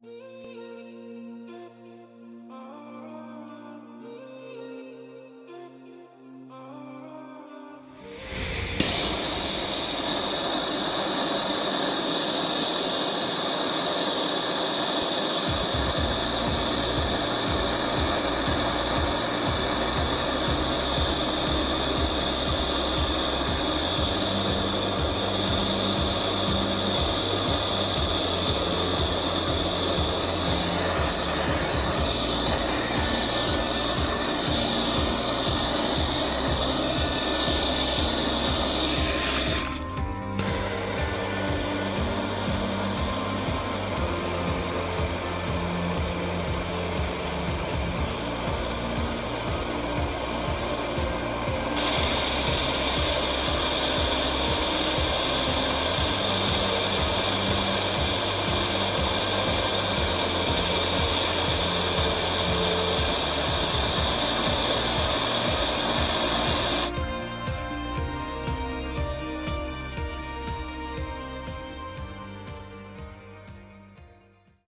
Me.